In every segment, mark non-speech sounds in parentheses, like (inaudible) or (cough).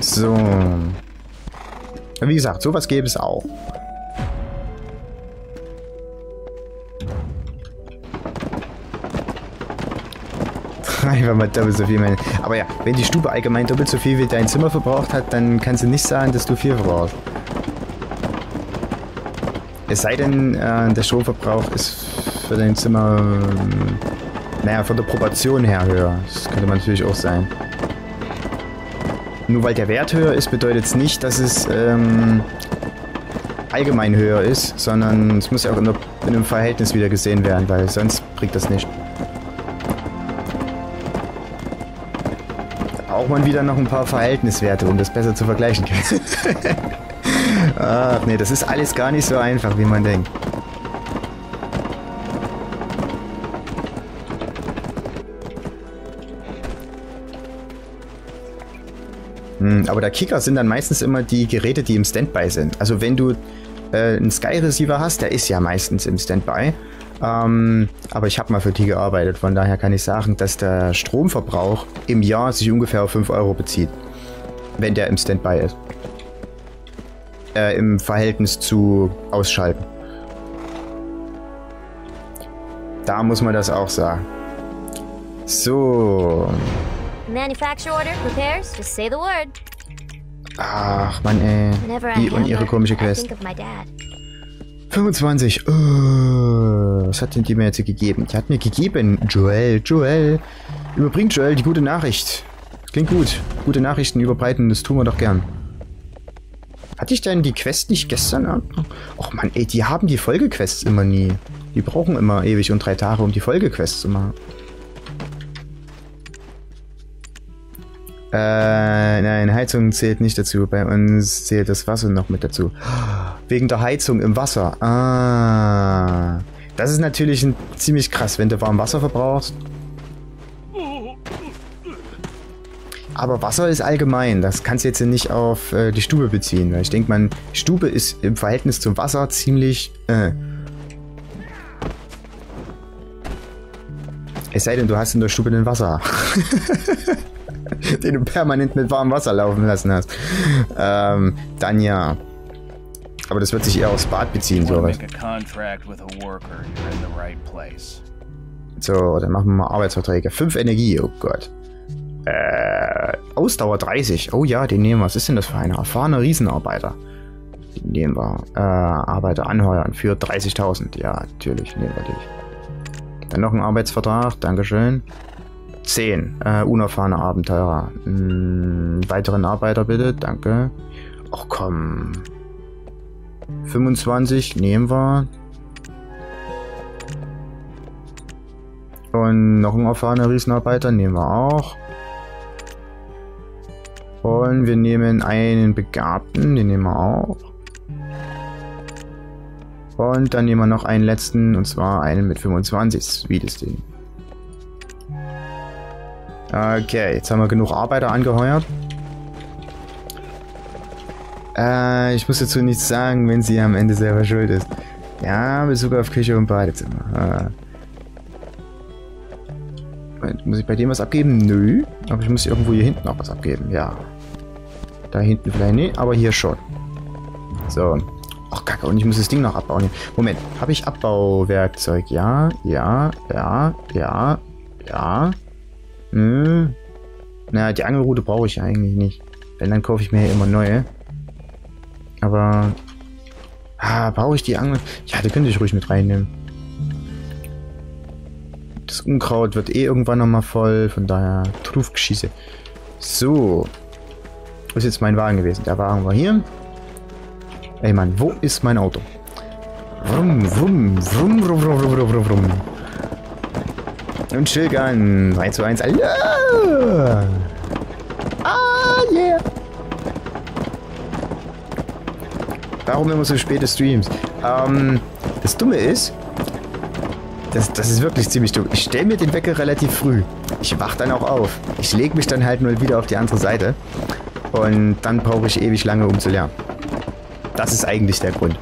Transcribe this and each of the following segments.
So. Wie gesagt, sowas gäbe es auch. (laughs) Einfach mal doppelt so viel. Meine. Aber ja, wenn die Stube allgemein doppelt so viel wie dein Zimmer verbraucht hat, dann kannst du nicht sagen, dass du viel verbrauchst. Es sei denn, äh, der Stromverbrauch ist für dein Zimmer, äh, naja, von der Proportion her höher. Das könnte man natürlich auch sein. Nur weil der Wert höher ist, bedeutet es nicht, dass es ähm, allgemein höher ist, sondern es muss ja auch in, einem Verhältnis wieder gesehen werden, weil sonst bringt das nicht. Da braucht man wieder noch ein paar Verhältniswerte, um das besser zu vergleichen. Ach (laughs) nee, das ist alles gar nicht so einfach, wie man denkt. Aber der Kicker sind dann meistens immer die Geräte, die im Standby sind. Also wenn du äh, einen Sky Receiver hast, der ist ja meistens im Standby. Ähm, aber ich habe mal für die gearbeitet, von daher kann ich sagen, dass der Stromverbrauch im Jahr sich ungefähr auf 5 Euro bezieht. Wenn der im Standby ist äh, im Verhältnis zu ausschalten. Da muss man das auch sagen. So. Manufacture order, repairs, just say the word. Ach, Mann, ey. Die und ihre komische Quest. 25. Oh, was hat denn die mir jetzt gegeben? Die hat mir gegeben. Joel, Joel. Überbringt Joel die gute Nachricht. Klingt gut. Gute Nachrichten überbreiten, das tun wir doch gern. Hatte ich denn die Quest nicht gestern? Och man, ey, die haben die Folgequests immer nie. Die brauchen immer ewig und drei Tage, um die Folgequests zu machen. Äh, nein, Heizung zählt nicht dazu. Bei uns zählt das Wasser noch mit dazu. Wegen der Heizung im Wasser. Ah. Das ist natürlich ziemlich krass, wenn du warm Wasser verbrauchst. Aber Wasser ist allgemein. Das kannst du jetzt nicht auf äh, die Stube beziehen. Weil ich denke, man, Stube ist im Verhältnis zum Wasser ziemlich... Äh. Es sei denn, du hast in der Stube den Wasser. (laughs) (laughs) den du permanent mit warmem Wasser laufen lassen hast. Ähm, dann ja. Aber das wird sich eher aufs Bad beziehen, sowas. So, dann machen wir mal Arbeitsverträge. 5 Energie, oh Gott. Äh, Ausdauer 30. Oh ja, den nehmen wir. Was ist denn das für eine? Erfahrener Riesenarbeiter. Den nehmen wir. Äh, Arbeiter anheuern für 30.000. Ja, natürlich nehmen wir dich. Dann noch ein Arbeitsvertrag. Dankeschön. 10. Äh, unerfahrene Abenteurer. Hm, weiteren Arbeiter bitte. Danke. Ach komm. 25 nehmen wir. Und noch ein erfahrener Riesenarbeiter nehmen wir auch. Und wir nehmen einen Begabten, den nehmen wir auch. Und dann nehmen wir noch einen letzten, und zwar einen mit 25. Sweetes Ding. Okay, jetzt haben wir genug Arbeiter angeheuert. Äh, ich muss dazu nichts sagen, wenn sie am Ende selber schuld ist. Ja, Bezug auf Küche und Badezimmer. Äh. Muss ich bei dem was abgeben? Nö. Aber ich muss irgendwo hier hinten auch was abgeben. Ja. Da hinten vielleicht nicht, aber hier schon. So. Ach, kacke, und ich muss das Ding noch abbauen. Moment, habe ich Abbauwerkzeug? Ja, ja, ja, ja, ja. Hm. Naja, die Angelrute brauche ich eigentlich nicht. Wenn, dann kaufe ich mir ja immer neue. Aber... Ah, brauche ich die Angel? Ja, die könnte ich ruhig mit reinnehmen. Das Unkraut wird eh irgendwann nochmal voll, von daher Trufgeschieße. So, wo ist jetzt mein Wagen gewesen? Der Wagen war hier. Ey Mann, wo ist mein Auto? Wrum, wrum, wrum, wrum, wrum, wrum, wrum, wrum. Und Schilgern. 3 zu 1. Ja. Ah, yeah. Warum immer so späte Streams? Ähm, das Dumme ist, das, das ist wirklich ziemlich dumm. Ich stelle mir den Wecker relativ früh. Ich wach dann auch auf. Ich lege mich dann halt mal wieder auf die andere Seite. Und dann brauche ich ewig lange, um zu lernen. Das ist eigentlich der Grund.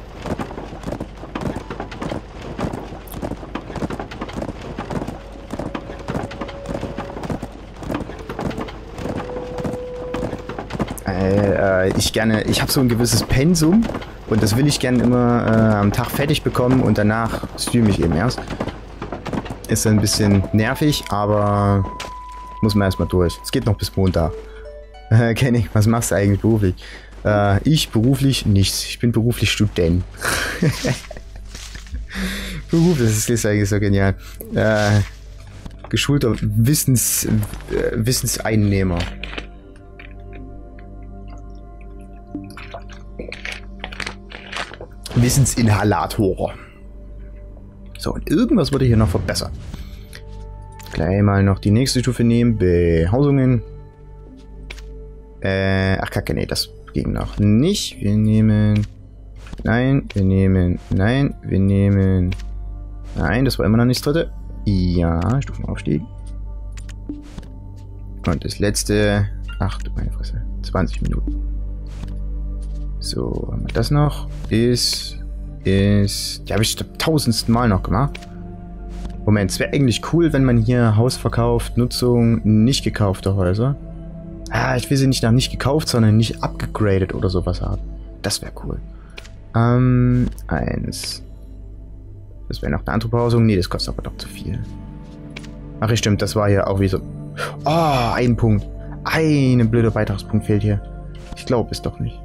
Äh, ich gerne, ich habe so ein gewisses Pensum und das will ich gerne immer äh, am Tag fertig bekommen und danach streame ich eben erst. Ist ein bisschen nervig, aber muss man erstmal durch. Es geht noch bis Montag. (laughs) Äh, Kenny, was machst du eigentlich beruflich? Äh, ich beruflich nichts. Ich bin beruflich Student. (laughs) Beruf, das ist eigentlich so genial. Äh, geschulter Wissens, äh, Wissenseinnehmer. Wissensinhalator. So, und irgendwas wurde hier noch verbessert. Gleich mal noch die nächste Stufe nehmen. Behausungen. Äh, ach kacke, nee, das ging noch nicht. Wir nehmen... Nein, wir nehmen... Nein, wir nehmen... Nein, das war immer noch nicht das dritte. Ja, Stufenaufstieg. Und das letzte... Ach du meine Fresse. 20 Minuten. So, haben wir das noch. Ist... Ist... Die habe ich tausendsten Mal noch gemacht. Moment, es wäre eigentlich cool, wenn man hier Haus verkauft, Nutzung, nicht gekaufte Häuser. Ah, ich will sie nicht nach nicht gekauft, sondern nicht abgegradet oder sowas haben. Das wäre cool. Ähm, eins. Das wäre noch eine Anthropohausung. Nee, das kostet aber doch zu viel. Ach, ja, stimmt, das war hier auch wie so... Oh, ein Punkt. Ein blöder Beitragspunkt fehlt hier. Ich glaube es doch nicht.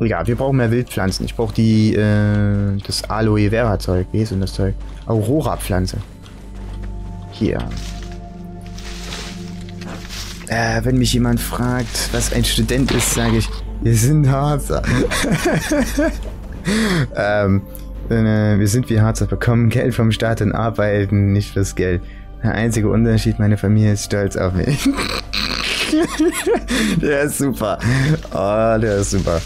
Ja, wir brauchen mehr Wildpflanzen. Ich brauche die, äh, das Aloe Vera Zeug. Wie ist denn das Zeug? Aurora Pflanze. Hier. Äh, wenn mich jemand fragt, was ein Student ist, sage ich, wir sind Harzer. (laughs) ähm, äh, wir sind wie Harzer, bekommen Geld vom Staat und arbeiten nicht fürs Geld. Der einzige Unterschied, meine Familie ist stolz auf mich. (laughs) der ist super. Oh, der ist super.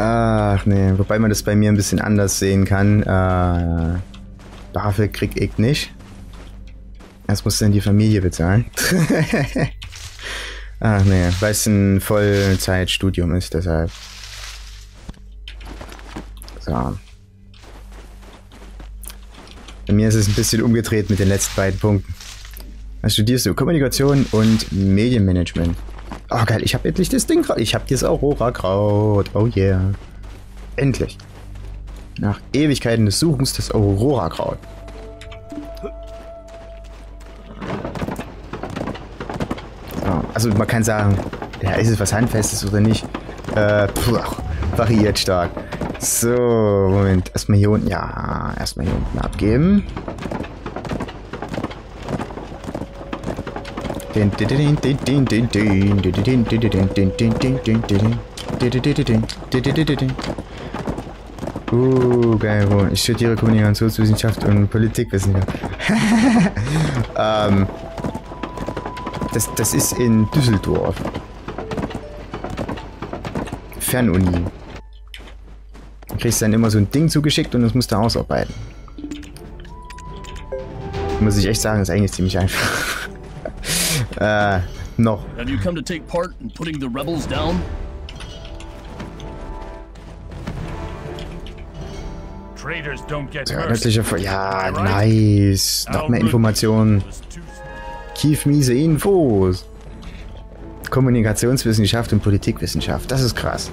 Ach nee, wobei man das bei mir ein bisschen anders sehen kann. Äh, BAföG krieg ich nicht. Das muss dann die Familie bezahlen. (laughs) Ach nee, weil es ein Vollzeitstudium ist, deshalb. So. Bei mir ist es ein bisschen umgedreht mit den letzten beiden Punkten. Was studierst du? Kommunikation und Medienmanagement. Oh geil, ich habe endlich das Ding. Ich habe dieses Aurora-Kraut. Oh yeah. Endlich. Nach Ewigkeiten des Suchens das Aurora-Kraut. Also man kann sagen, ja, ist es was Handfestes oder nicht? Äh, puh, variiert stark. So, Moment. Erstmal hier unten. Ja, erstmal hier unten abgeben. Uh, geil. Ich studiere Kommunikationswissenschaft und Politikwissenschaft. (laughs) ähm, das, das ist in Düsseldorf. Fernuni. Du kriegst dann immer so ein Ding zugeschickt und das musst du ausarbeiten. Muss ich echt sagen, ist eigentlich ziemlich einfach. (laughs) äh, noch. Have you come to take part in putting the rebels down? Ja, nördliche Ja, nice. Noch mehr Informationen. Kiefmiese Infos. Kommunikationswissenschaft und Politikwissenschaft. Das ist krass.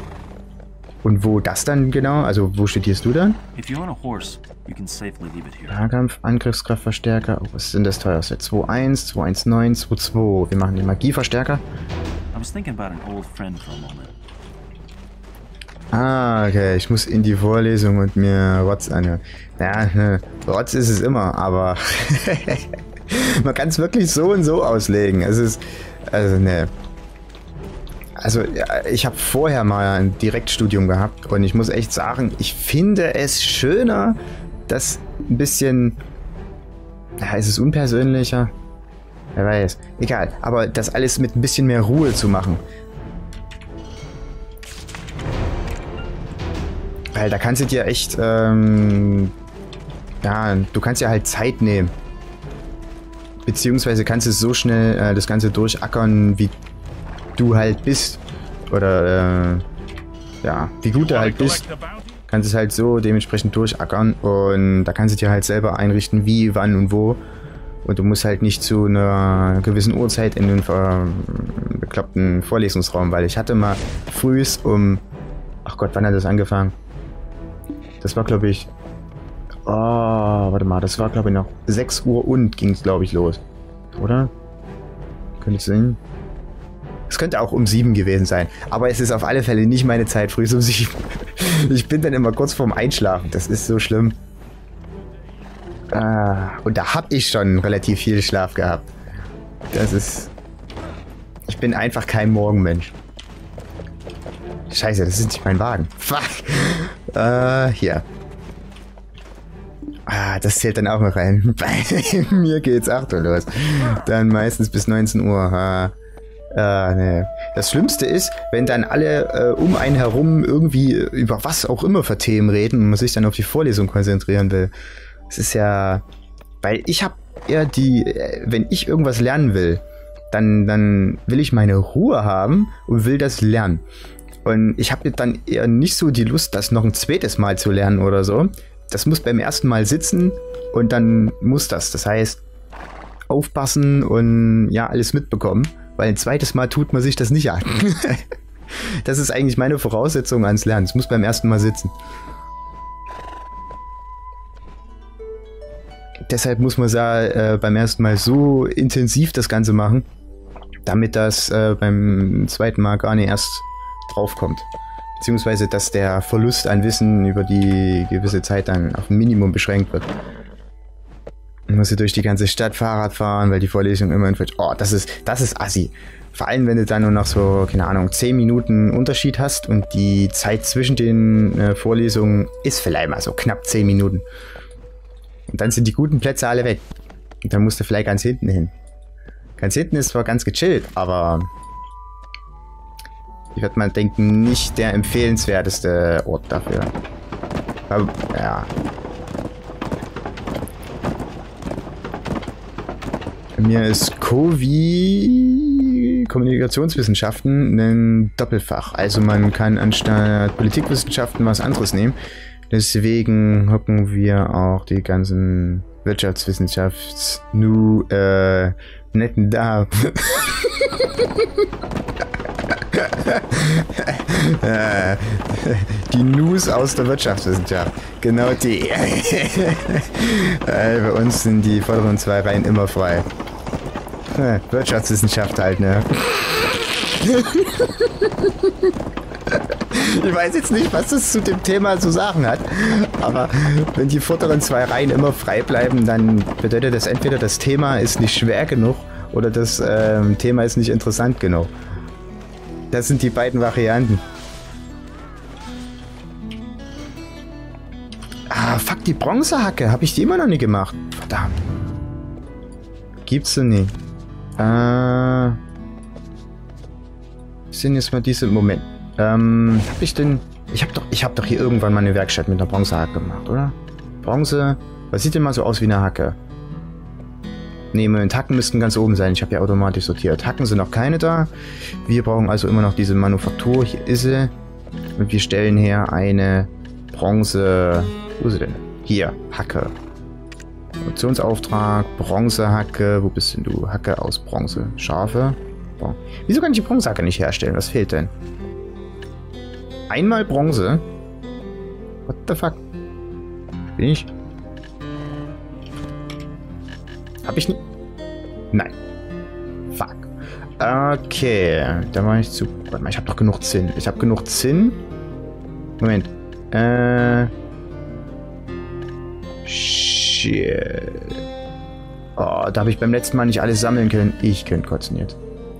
Und wo das dann genau? Also wo studierst du dann? Nahkampf, Angriffskraftverstärker. Oh, was sind das teuerste? 2.1, 2.1.9, 2.2. Wir machen den Magieverstärker. Ah, okay. Ich muss in die Vorlesung und mir Rotz anhören. Ja, ne, Rotz ist es immer, aber (laughs) Man kann es wirklich so und so auslegen. Es ist, also ne. Also ich habe vorher mal ein Direktstudium gehabt und ich muss echt sagen, ich finde es schöner, das ein bisschen, ja, ist es unpersönlicher? Wer weiß. Egal, aber das alles mit ein bisschen mehr Ruhe zu machen. Weil da kannst du dir echt, ähm, ja, du kannst dir halt Zeit nehmen. Beziehungsweise kannst du so schnell äh, das Ganze durchackern, wie du halt bist. Oder, äh, ja, wie gut du halt bist. kannst es halt so dementsprechend durchackern und da kannst du dir halt selber einrichten, wie, wann und wo. Und du musst halt nicht zu einer gewissen Uhrzeit in den ver bekloppten Vorlesungsraum, weil ich hatte mal frühs um... Ach Gott, wann hat das angefangen? Das war, glaube ich... Oh, warte mal, das war, glaube ich, noch 6 Uhr und ging es, glaube ich, los. Oder? Könnte es sein? Es könnte auch um 7 gewesen sein. Aber es ist auf alle Fälle nicht meine Zeit früh um 7. (laughs) Ich bin dann immer kurz vorm Einschlafen. Das ist so schlimm. Ah, und da habe ich schon relativ viel Schlaf gehabt. Das ist... Ich bin einfach kein Morgenmensch. Scheiße, das ist nicht mein Wagen. Fuck. Äh, hier. Ah, das zählt dann auch noch rein. (laughs) Bei mir geht's 8 Uhr los. Dann meistens bis 19 Uhr. Ah. Äh, nee. Das Schlimmste ist, wenn dann alle äh, um einen herum irgendwie über was auch immer für Themen reden und man sich dann auf die Vorlesung konzentrieren will. Es ist ja, weil ich habe eher die, äh, wenn ich irgendwas lernen will, dann, dann will ich meine Ruhe haben und will das lernen. Und ich habe dann eher nicht so die Lust, das noch ein zweites Mal zu lernen oder so. Das muss beim ersten Mal sitzen und dann muss das. Das heißt, aufpassen und ja, alles mitbekommen. Weil ein zweites Mal tut man sich das nicht an. (laughs) das ist eigentlich meine Voraussetzung ans Lernen. Es muss beim ersten Mal sitzen. Deshalb muss man äh, beim ersten Mal so intensiv das Ganze machen, damit das äh, beim zweiten Mal gar nicht erst draufkommt. Beziehungsweise, dass der Verlust an Wissen über die gewisse Zeit dann auf ein Minimum beschränkt wird. Musst du durch die ganze Stadt Fahrrad fahren, weil die Vorlesung immer in Oh, das ist, das ist assi. Vor allem, wenn du dann nur noch so, keine Ahnung, 10 Minuten Unterschied hast und die Zeit zwischen den äh, Vorlesungen ist vielleicht mal so knapp 10 Minuten. Und dann sind die guten Plätze alle weg. Und dann musst du vielleicht ganz hinten hin. Ganz hinten ist zwar ganz gechillt, aber ich würde mal denken, nicht der empfehlenswerteste Ort dafür. Aber, ja, mir ist COVI Kommunikationswissenschaften ein Doppelfach. Also man kann anstatt Politikwissenschaften was anderes nehmen. Deswegen hocken wir auch die ganzen Wirtschaftswissenschafts nu äh, netten da. (laughs) (laughs) die News aus der Wirtschaftswissenschaft. Genau die. (laughs) Bei uns sind die vorderen zwei Reihen immer frei. Wirtschaftswissenschaft halt, ne? (laughs) Ich weiß jetzt nicht, was das zu dem Thema zu sagen hat, aber wenn die vorderen zwei Reihen immer frei bleiben, dann bedeutet das entweder das Thema ist nicht schwer genug oder das ähm, Thema ist nicht interessant genug. Das sind die beiden Varianten. Ah, fuck, die Bronzehacke. Habe ich die immer noch nie gemacht. Verdammt. Gibt's sie nicht. Äh. Sind jetzt mal diese. Moment. Ähm, hab ich denn. Ich hab doch. Ich hab doch hier irgendwann mal eine Werkstatt mit einer Bronzehacke gemacht, oder? Bronze. Was sieht denn mal so aus wie eine Hacke? Ne, Moment, Hacken müssten ganz oben sein. Ich habe ja automatisch sortiert. Hacken sind noch keine da. Wir brauchen also immer noch diese Manufaktur. Hier ist sie. Und wir stellen her eine Bronze. Wo ist sie denn? Hier, Hacke. Produktionsauftrag, Bronzehacke. Wo bist denn du? Hacke aus Bronze. Schafe. Bon. Wieso kann ich die Bronzehacke nicht herstellen? Was fehlt denn? Einmal Bronze? What the fuck? Bin ich? Hab ich nicht? Okay, da war ich zu... Warte mal, ich habe doch genug Zinn. Ich habe genug Zinn. Moment. Äh... Shit. Oh, da habe ich beim letzten Mal nicht alles sammeln können. Ich könnte kotzen jetzt.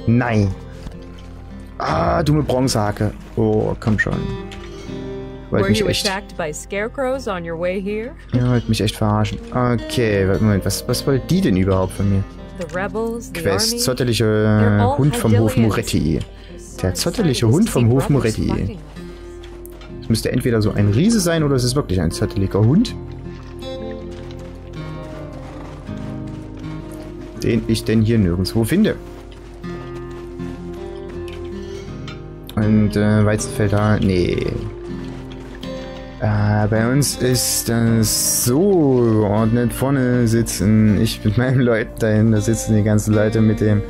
Nein. Ah, dumme Bronzehacke. Oh, komm schon. Wollt mich echt... Ja, wollt mich echt verarschen. Okay, Moment, was, was wollt die denn überhaupt von mir? Quest, zotterliche Hund vom Hof Moretti. Der zotterliche Hund vom Hof Moretti. Es müsste entweder so ein Riese sein oder es ist wirklich ein zotteliger Hund. Den ich denn hier nirgendwo finde. Und äh, Weizenfelder, nee. Äh, bei uns ist das so geordnet. Vorne sitzen ich mit meinen Leuten dahin, da sitzen die ganzen Leute mit dem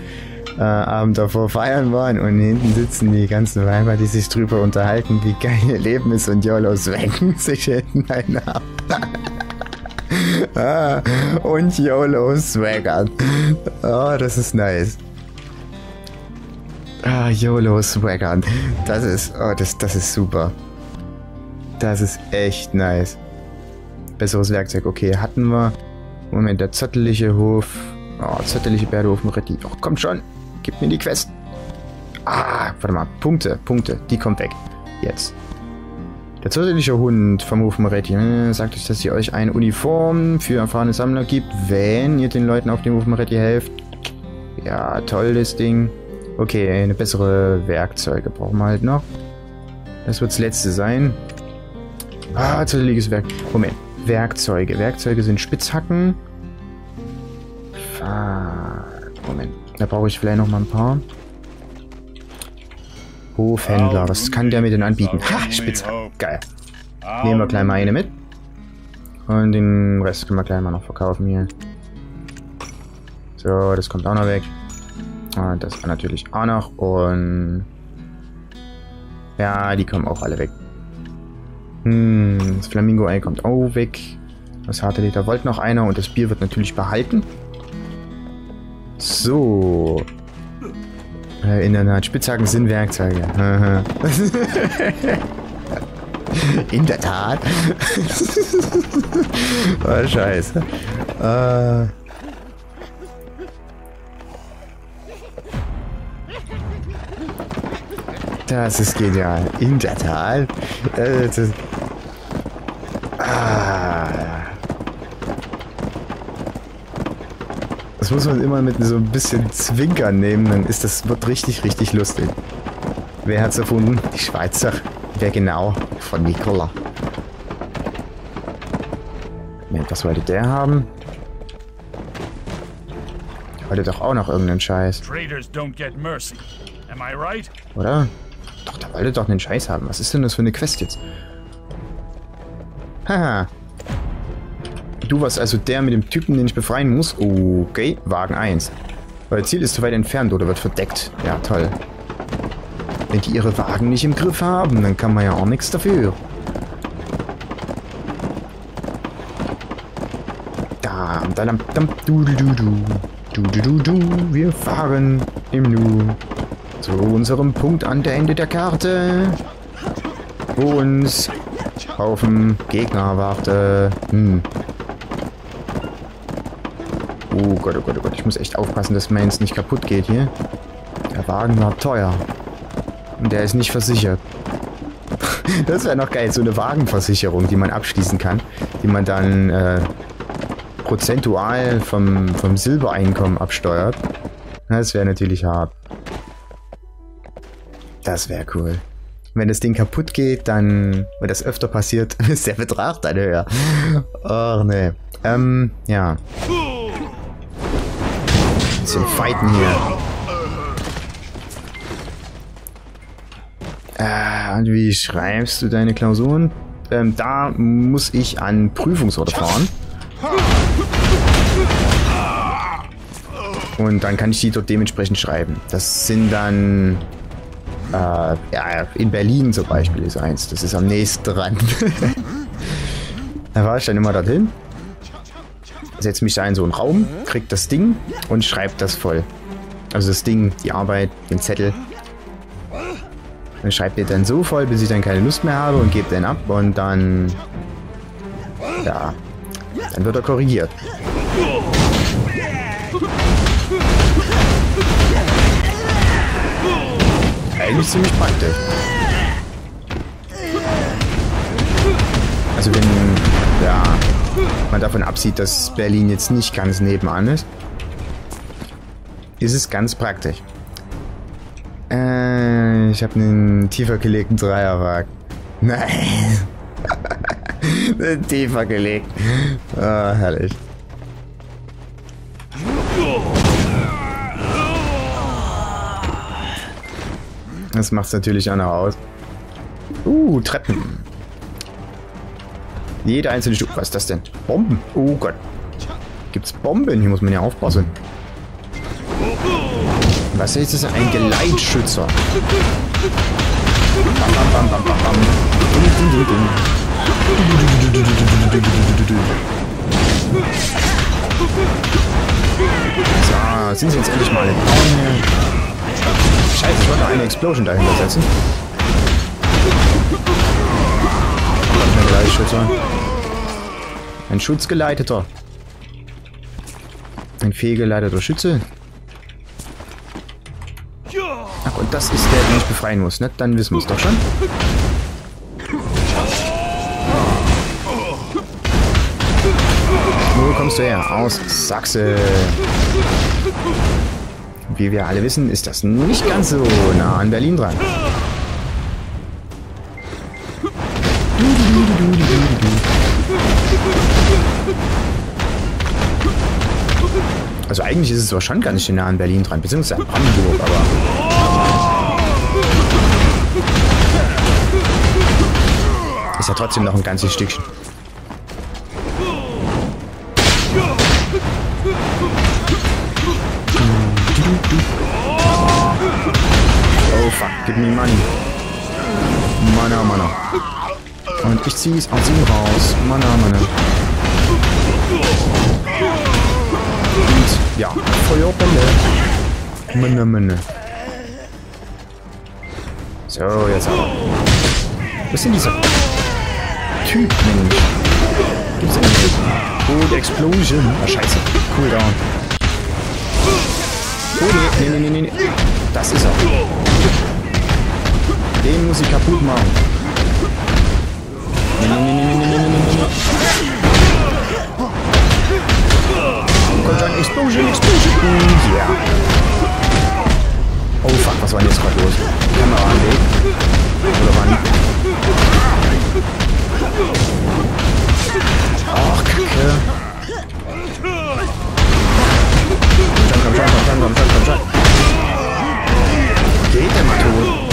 äh, Abend davor feiern waren und hinten sitzen die ganzen Weiber, die sich drüber unterhalten, wie geil ihr Leben ist und YOLOs wecken sich hinten einen ab. (laughs) ah, und YOLO swaggern. Oh, das ist nice. Ah, YOLO swaggern. Das ist, oh, das, das ist super. Das ist echt nice. Besseres Werkzeug. Okay, hatten wir. Moment, der zottelige Hof. Oh, zottelige Berdehof Moretti. Oh, kommt schon. Gib mir die Quest. Ah, warte mal. Punkte, Punkte. Die kommt weg. Jetzt. Der zottelige Hund vom Hof Moretti äh, sagt euch, dass ihr euch eine Uniform für erfahrene Sammler gibt, wenn ihr den Leuten auf dem Hof Moretti helft. Ja, toll, das Ding. Okay, eine bessere Werkzeuge brauchen wir halt noch. Das wird das letzte sein. Ah, zotteliges Werk. Moment. Werkzeuge. Werkzeuge sind Spitzhacken. Moment. Da brauche ich vielleicht noch mal ein paar. Hofhändler. Was kann der mir denn anbieten? Ha, Spitzhacken. Geil. Nehmen wir gleich mal eine mit. Und den Rest können wir gleich mal noch verkaufen hier. So, das kommt auch noch weg. Und das natürlich auch noch. Und... Ja, die kommen auch alle weg. Hm, das Flamingo-Ei kommt auch weg. Das harte Leder wollte noch einer und das Bier wird natürlich behalten. So. Äh, in der Tat, Spitzhacken sind Werkzeuge. (laughs) in der Tat. (laughs) oh, scheiße. Äh... Das ist genial. In der Tat. Äh, das, ah. das muss man immer mit so ein bisschen Zwinkern nehmen, dann ist das wird richtig, richtig lustig. Wer hat's erfunden? Die Schweizer. Wer genau? Von Nicola. Moment, was wollte der haben? Der wollte doch auch noch irgendeinen Scheiß. Oder? Doch, der wollte doch einen Scheiß haben. Was ist denn das für eine Quest jetzt? Haha. Du warst also der mit dem Typen, den ich befreien muss? Okay, Wagen 1. Euer Ziel ist zu weit entfernt oder wird verdeckt. Ja, toll. Wenn die ihre Wagen nicht im Griff haben, dann kann man ja auch nichts dafür. Da, da, da, dam, du, du, du, du. Du, du, du, du. Wir fahren im Nu. Zu unserem Punkt an der Ende der Karte. Wo uns Haufen Gegner warte. Hm. Oh Gott, oh Gott, oh Gott. Ich muss echt aufpassen, dass meins nicht kaputt geht hier. Der Wagen war teuer. Und der ist nicht versichert. (laughs) das wäre noch geil. So eine Wagenversicherung, die man abschließen kann. Die man dann äh, prozentual vom, vom Silbereinkommen absteuert. Das wäre natürlich hart. Das wäre cool. Wenn das Ding kaputt geht, dann, wenn das öfter passiert, (laughs) ist der Betrag dann höher. Ach nee. Ähm, ja. Bisschen fighten hier. Äh, und wie schreibst du deine Klausuren? Ähm, da muss ich an Prüfungsorte fahren. Und dann kann ich die dort dementsprechend schreiben. Das sind dann äh, ja, in Berlin zum Beispiel ist eins. Das ist am nächsten dran. (laughs) da war ich dann immer dorthin. Setze mich da in so einen Raum, krieg das Ding und schreibe das voll. Also das Ding, die Arbeit, den Zettel. Dann schreibt ihr dann so voll, bis ich dann keine Lust mehr habe und gebe den ab und dann... Ja, dann wird er korrigiert. Eigentlich ziemlich praktisch. Also wenn ja, man davon absieht, dass Berlin jetzt nicht ganz nebenan ist, ist es ganz praktisch. Äh, ich habe einen tiefer gelegten Dreierwagen. (laughs) Nein. (laughs) tiefer gelegt. Oh, herrlich. Das macht es natürlich auch noch aus. Uh, Treppen. Jede einzelne Stufe. Was ist das denn? Bomben? Oh Gott. Gibt's Bomben? Hier muss man ja aufpassen. Was ist das? Ein Geleitschützer. Bam, bam, bam, bam, bam, ding. So, sind sie jetzt endlich mal im Baum Scheiße, ich wollte eine Explosion dahinter setzen. Ein Schutzgeleiteter. Ein fehlgeleiteter Schütze. Ach, und das ist der, den ich befreien muss, ne? Dann wissen wir es doch schon. Wo kommst du her? Aus Sachse. Wie wir alle wissen, ist das nicht ganz so nah an Berlin dran. Also eigentlich ist es zwar schon ganz schön nah an Berlin dran, beziehungsweise an Brandenburg, aber... Ist ja trotzdem noch ein ganzes Stückchen. Give me money. Mana, mana. Und ich zieh's aus ihm raus. Mana, mana. Und ja, Feuerbälle. Mana, mana. So, jetzt aber. Was sind diese Typ, Mensch? Gibt's denn nicht? Oh, Explosion. Ah, scheiße. Cooldown. Oh, nee, nee, nee, nee. Das ist er. Den muss ich kaputt machen. Nee, nee, nee, nee, nee, nee, nee, nee. Komm schon, Explosion, Explosion. Ja. Oh fuck, was war denn jetzt gerade los? Kamera am Weg. Oder wann? Ach, Kacke. Komm komm, komm komm, komm komm, komm schon, komm. Geht der mal tot?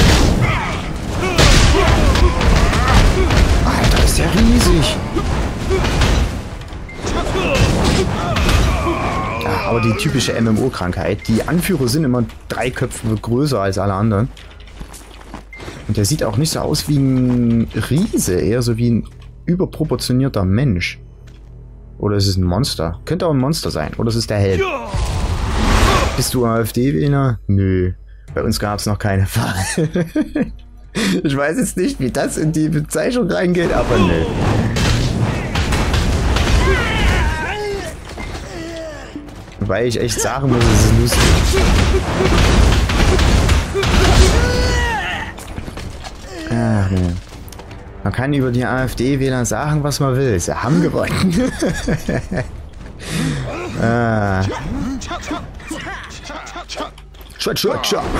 Alter, ist der riesig. Ja, aber die typische MMO-Krankheit. Die Anführer sind immer drei Köpfe größer als alle anderen. Und der sieht auch nicht so aus wie ein Riese, eher so wie ein überproportionierter Mensch. Oder ist es ein Monster? Könnte auch ein Monster sein. Oder ist es der Held? Bist du AfD-Wähler? Nö. Bei uns gab es noch keine Wahl. (laughs) ich weiß jetzt nicht, wie das in die Bezeichnung reingeht, aber nö. Weil ich echt sagen muss, es ist lustig. Ach, nee. Man kann über die AfD-Wähler sagen, was man will. Sie haben gewonnen. (laughs) ah.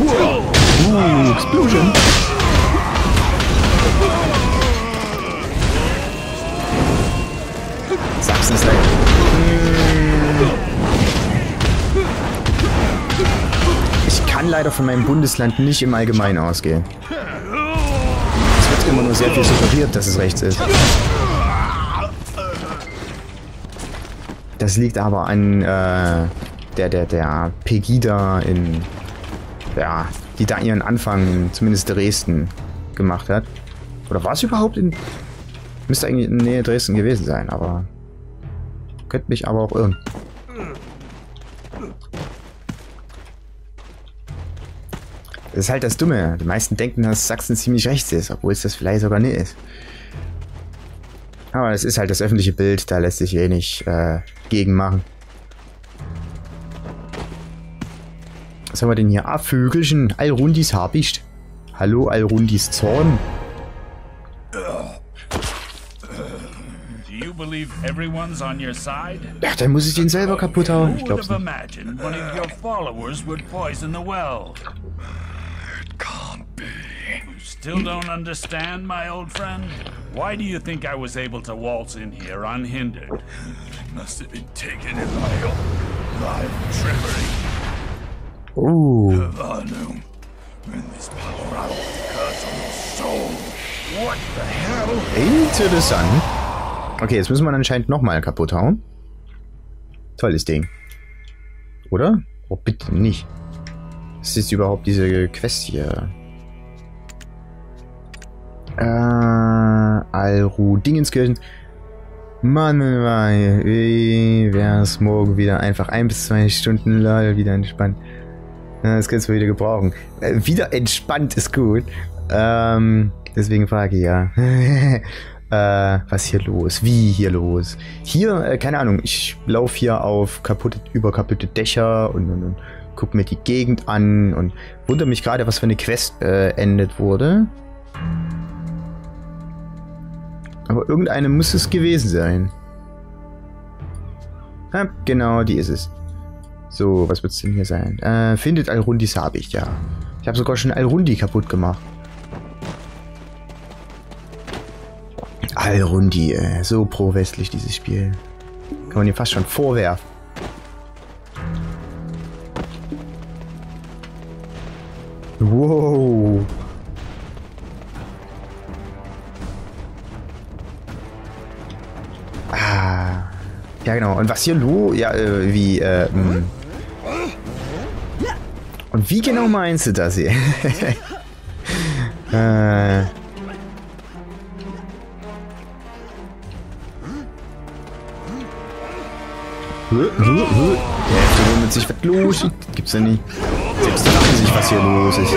Ooh, explosion. Leider von meinem Bundesland nicht im Allgemeinen ausgehen. Es wird immer nur sehr viel suggeriert, dass es rechts ist. Das liegt aber an äh, der, der, der Pegida in ja, die da ihren Anfang, zumindest Dresden, gemacht hat. Oder war es überhaupt in... Müsste eigentlich in Nähe Dresden gewesen sein, aber... Könnte mich aber auch irren. Das ist halt das Dumme. Die meisten denken, dass Sachsen ziemlich rechts ist, obwohl es das vielleicht sogar nicht ist. Aber es ist halt das öffentliche Bild, da lässt sich eh nicht äh, gegen machen. Was haben wir denn hier? Ah, Vögelchen. Alrundis Habicht. Hallo, Alrundis Zorn. Ja, dann muss ich den selber kaputt hauen. Ich glaub's nicht. Still don't understand, my old friend? Why do you think I was able to waltz in here unhindered? Must have been taken in my own live trickery. Oh. Interessant. Okay, jetzt müssen wir anscheinend nochmal kaputt hauen. Tolles Ding. Oder? Oh, bitte nicht. Was ist überhaupt diese Quest hier? Äh, Alru Dingenskirchen. Mann, wie wär's morgen wieder einfach ein bis zwei Stunden lol, wieder entspannt. Das kannst du wieder gebrauchen. Äh, wieder entspannt ist gut. Ähm, deswegen frage ich ja. (laughs) äh, was hier los? Wie hier los? Hier, äh, keine Ahnung, ich laufe hier auf kaputte, über kaputte Dächer und, und, und guck mir die Gegend an und wundere mich gerade, was für eine Quest äh, endet wurde. Aber irgendeine muss es gewesen sein. Ja, genau, die ist es. So, was wird es denn hier sein? Äh, findet Alrundis habe ich, ja. Ich habe sogar schon Alrundi kaputt gemacht. Alrundi, äh, so pro-westlich dieses Spiel. Kann man ihm fast schon vorwerfen. Wow. Ja, genau. Und was hier Lu? Ja, äh, wie, äh. Und wie genau meinst du das hier? (laughs) äh. Der Hälfte wundert sich, was los. Gibt's ja nicht. Selbst fragen sich, was hier los ist.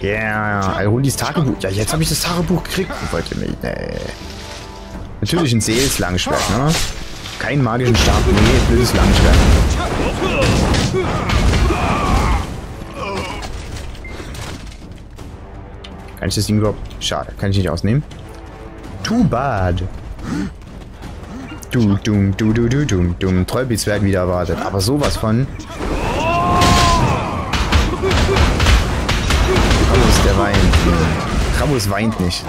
Ja, yeah, Alrundis Tagebuch. Ja, jetzt habe ich das Tagebuch gekriegt. Ich wollte mich. Nee. Natürlich ein Seels-Langschwert, ne? Kein magischen Stab. Nee, blödes Langschwert. Kann ich das Ding überhaupt... Schade, kann ich nicht ausnehmen. Too bad. Du, du, du, du, du, du, du. Trollbeats werden wieder erwartet. Aber sowas von... Ramos, der weint. Ramos weint nicht.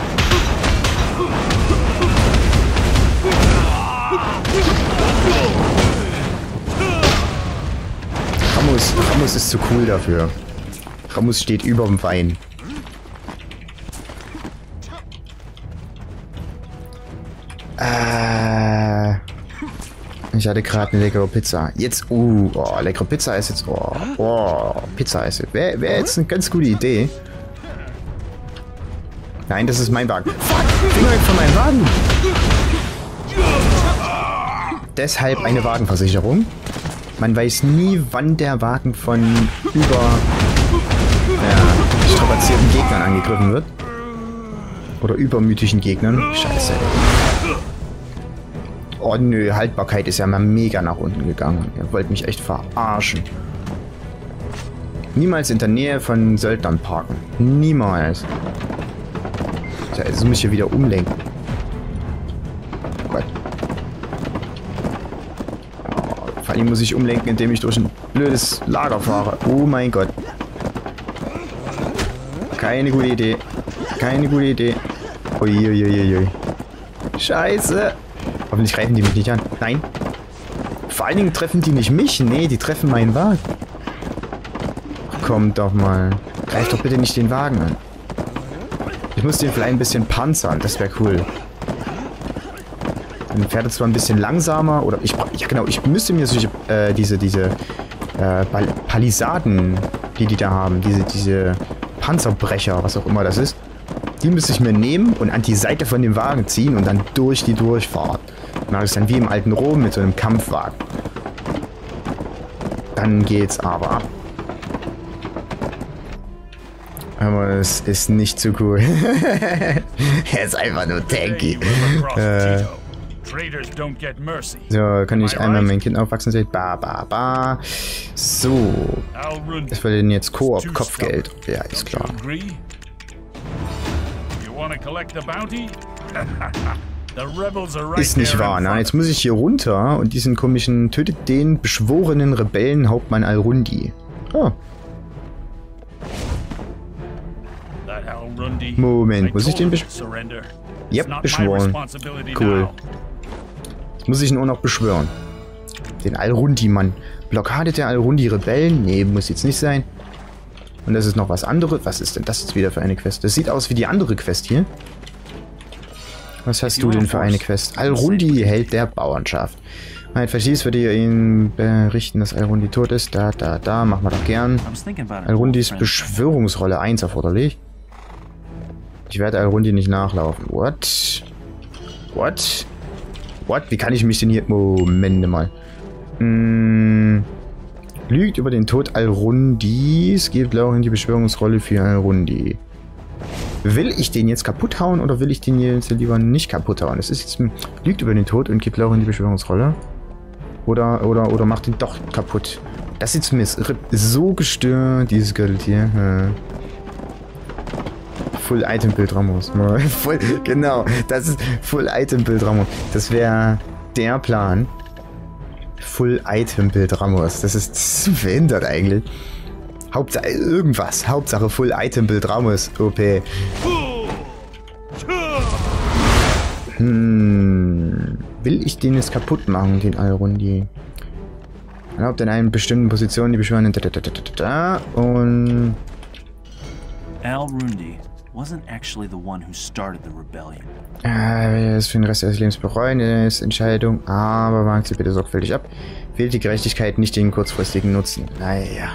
Ramos, Ramos ist zu cool dafür. Ramos steht über dem Wein. Äh, ich hatte gerade eine leckere Pizza. Jetzt, uh, oh, leckere Pizza ist jetzt, oh, oh Pizza ist jetzt. Wäre wär jetzt eine ganz gute Idee. Nein, das ist mein Wagen. Fuck, Finger weg von meinem Wagen. Deshalb eine Wagenversicherung. Man weiß nie, wann der Wagen von über ja, strapazierten Gegnern angegriffen wird. Oder übermütigen Gegnern. Scheiße. Oh nö, Haltbarkeit ist ja mal mega nach unten gegangen. Ihr wollt mich echt verarschen. Niemals in der Nähe von Söldnern parken. Niemals. So, jetzt muss ich hier wieder umlenken. Vor allem muss ich umlenken, indem ich durch ein blödes Lager fahre. Oh mein Gott. Keine gute Idee. Keine gute Idee. Uiuiuiui. Scheiße. Hoffentlich greifen die mich nicht an. Nein. Vor allen Dingen treffen die nicht mich. Nee, die treffen meinen Wagen. Kommt doch mal. Greif doch bitte nicht den Wagen an. Ich muss den vielleicht ein bisschen panzern. Das wäre cool. Dann fährt er zwar ein bisschen langsamer. Oder ich... Ja genau, ich müsste mir solche... Äh, diese... diese... Äh, Palisaden, die die da haben. Diese... diese Panzerbrecher, was auch immer das ist. Die müsste ich mir nehmen und an die Seite von dem Wagen ziehen und dann durch die durchfahren. Mache ich dann wie im alten Rom mit so einem Kampfwagen. Dann geht's aber. Aber es ist nicht so cool. (laughs) er ist einfach nur tanky. Äh, so, kann ich einmal mein Kind aufwachsen sehen? Ba, ba, ba. So. Ich will denn jetzt Koop Kopfgeld. Ja, ist klar. (laughs) Ist nicht wahr, na, jetzt muss ich hier runter und diesen komischen tötet den beschworenen Rebellen Hauptmann Alrundi. Oh. Moment, muss ich den beschwören? Yep, beschworen. Cool. Muss ich ihn auch noch beschwören. Den Alrundi-Mann. Blockade der Alrundi-Rebellen? Nee, muss jetzt nicht sein. Und das ist noch was anderes. Was ist denn das jetzt wieder für eine Quest? Das sieht aus wie die andere Quest hier. Was hast du denn für eine Quest? Alrundi, Held der Bauernschaft. Mein Verschieß würde Ihnen berichten, dass Alrundi tot ist. Da, da, da, machen wir doch gern. Alrundis Beschwörungsrolle 1 erforderlich. Ich werde Alrundi nicht nachlaufen. What? What? What? Wie kann ich mich denn hier... Moment mal. Hm, lügt über den Tod Alrundis. Gibt auch in die Beschwörungsrolle für Alrundi. Will ich den jetzt kaputt hauen oder will ich den jetzt lieber nicht kaputt hauen? Es ist jetzt... Lügt über den Tod und gibt Laura in die Beschwörungsrolle. Oder, oder, oder macht ihn doch kaputt. Das sieht zumindest so gestört, dieses Geld hier. Full Item Bild Ramos. Full, (laughs) genau, das ist Full Item Bild Ramos. Das wäre der Plan. Full Item Bild Ramos. Das ist, verhindert eigentlich. Hauptsache irgendwas. Hauptsache Full Item Bild Ramos. OP. Hm. Will ich den jetzt kaputt machen, den Alrundi? Erlaubt in einer bestimmten Position die da, und. Alrundi wasn't actually the one who started the rebellion. Äh, es für den Rest des Lebens bereuen ist Entscheidung, aber wagt sie bitte sorgfältig ab. Wählt die Gerechtigkeit nicht den kurzfristigen Nutzen. Naja.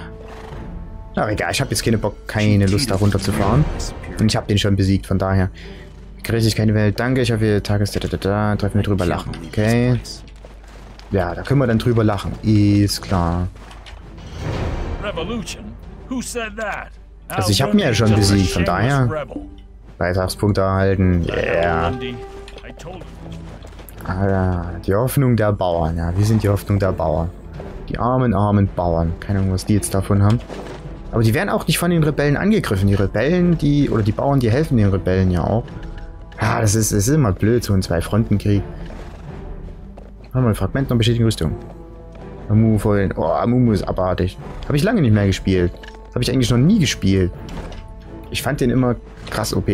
Ach egal, ich habe jetzt keine Bock, keine Lust da runterzufahren. Und ich habe den schon besiegt, von daher. Gerechtigkeit in der Welt, danke, ich hoffe, ihr Tages... Da, da, da, treffen wir drüber lachen, okay? Ja, da können wir dann drüber lachen, ist klar. Also ich habe mir ja schon besiegt, von daher... Beitragspunkte erhalten, yeah. Alter, die Hoffnung der Bauern, ja, wir sind die Hoffnung der Bauern. Die armen, armen Bauern. Keine Ahnung, was die jetzt davon haben. Aber die werden auch nicht von den Rebellen angegriffen. Die Rebellen, die, oder die Bauern, die helfen den Rebellen ja auch. Ja, das ist, das ist immer blöd, so ein Zwei-Fronten-Krieg. Warte mal, Fragment noch bestätigen Rüstung. Amumu vollen. Oh, Amumu ist abartig. Habe ich lange nicht mehr gespielt. Habe ich eigentlich noch nie gespielt. Ich fand den immer krass OP.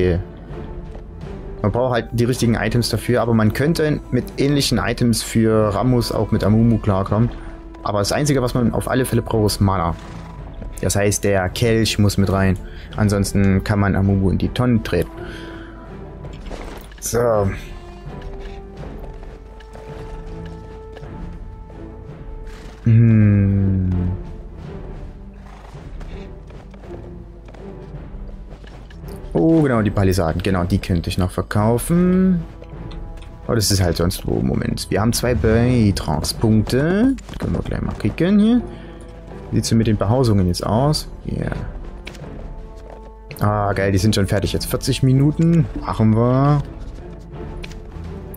Man braucht halt die richtigen Items dafür, aber man könnte mit ähnlichen Items für Ramus auch mit Amumu klarkommen. Aber das Einzige, was man auf alle Fälle braucht, ist Mana. Das heißt, der Kelch muss mit rein. Ansonsten kann man Amumu in die Tonne treten. So. Hm. Genau, die Palisaden. Genau, die könnte ich noch verkaufen. Aber das ist halt sonst wo. Moment. Wir haben zwei Beitragspunkte. Können wir gleich mal klicken hier. Wie sieht es mit den Behausungen jetzt aus? Ja. Yeah. Ah, geil, die sind schon fertig. Jetzt 40 Minuten. Machen wir.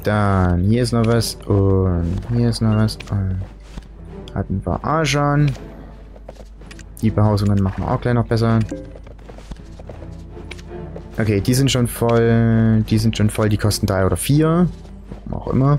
Dann hier ist noch was und hier ist noch was. Und hatten wir Arjan. Die Behausungen machen wir auch gleich noch besser. Okay, die sind schon voll. Die sind schon voll. Die kosten drei oder vier. Auch immer.